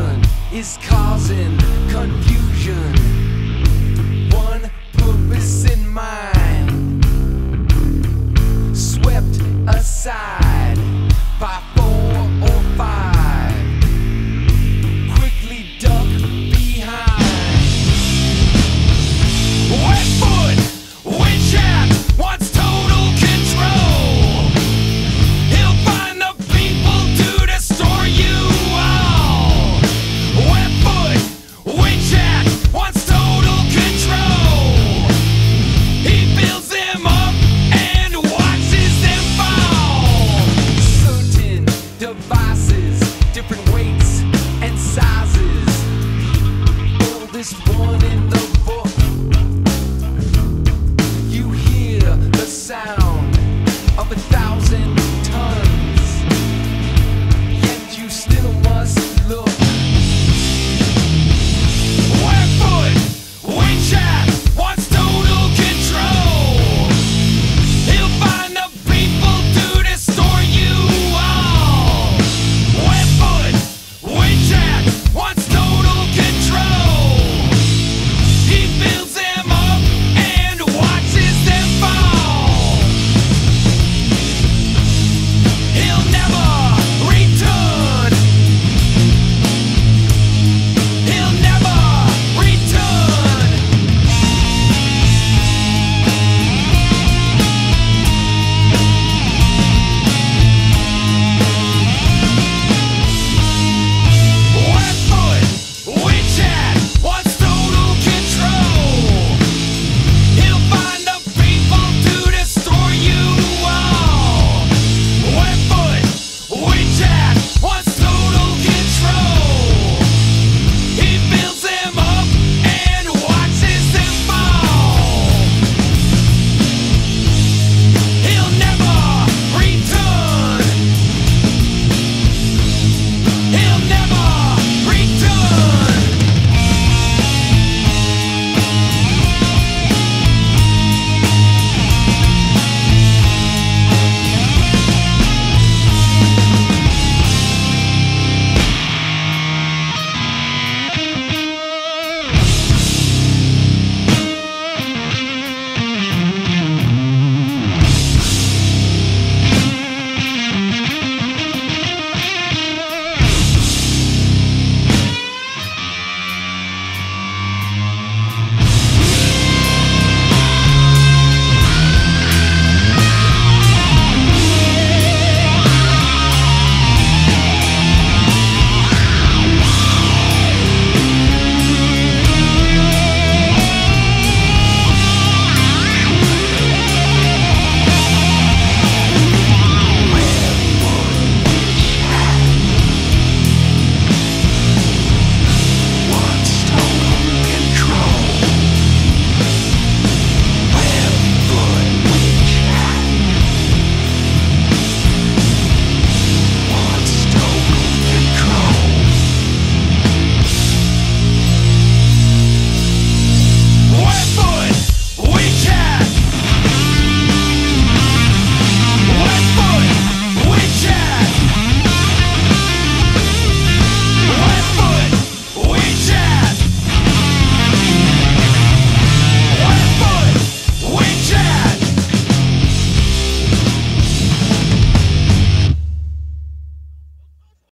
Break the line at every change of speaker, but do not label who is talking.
confusion is causing confusion. One purpose in mind, swept aside.